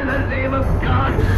in the name of God.